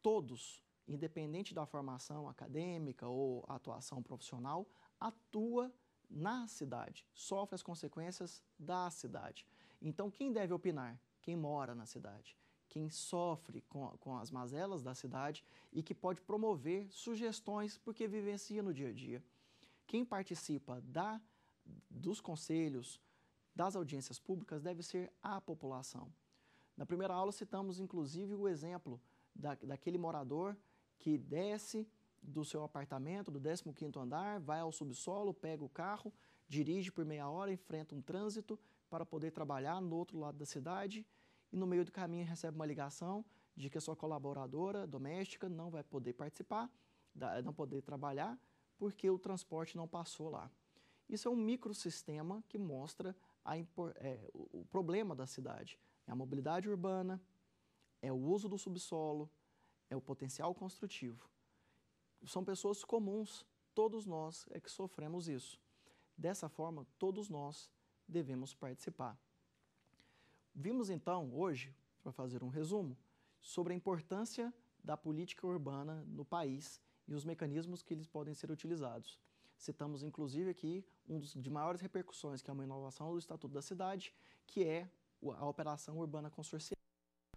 Todos, independente da formação acadêmica ou atuação profissional, atua na cidade, sofre as consequências da cidade. Então, quem deve opinar? Quem mora na cidade, quem sofre com, com as mazelas da cidade e que pode promover sugestões porque vivencia no dia a dia. Quem participa da, dos conselhos, das audiências públicas, deve ser a população. Na primeira aula, citamos inclusive o exemplo da, daquele morador que desce do seu apartamento, do 15º andar, vai ao subsolo, pega o carro, dirige por meia hora, enfrenta um trânsito para poder trabalhar no outro lado da cidade e no meio do caminho recebe uma ligação de que a sua colaboradora doméstica não vai poder participar, não poder trabalhar, porque o transporte não passou lá. Isso é um microsistema que mostra a, é, o problema da cidade. É a mobilidade urbana, é o uso do subsolo, é o potencial construtivo são pessoas comuns, todos nós é que sofremos isso. Dessa forma, todos nós devemos participar. Vimos então hoje, para fazer um resumo, sobre a importância da política urbana no país e os mecanismos que eles podem ser utilizados. Citamos inclusive aqui um dos de maiores repercussões, que é uma inovação do Estatuto da Cidade, que é a operação urbana consorciada.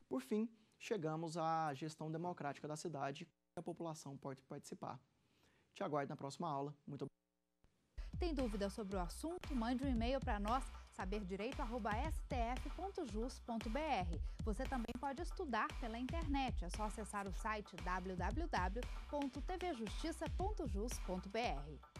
Por fim, chegamos à gestão democrática da cidade a população pode participar. Te aguardo na próxima aula. Muito obrigado. Tem dúvida sobre o assunto? Mande um e-mail para nós saberdireito@stf.jus.br. Você também pode estudar pela internet. É só acessar o site www.tvjustiça.jus.br.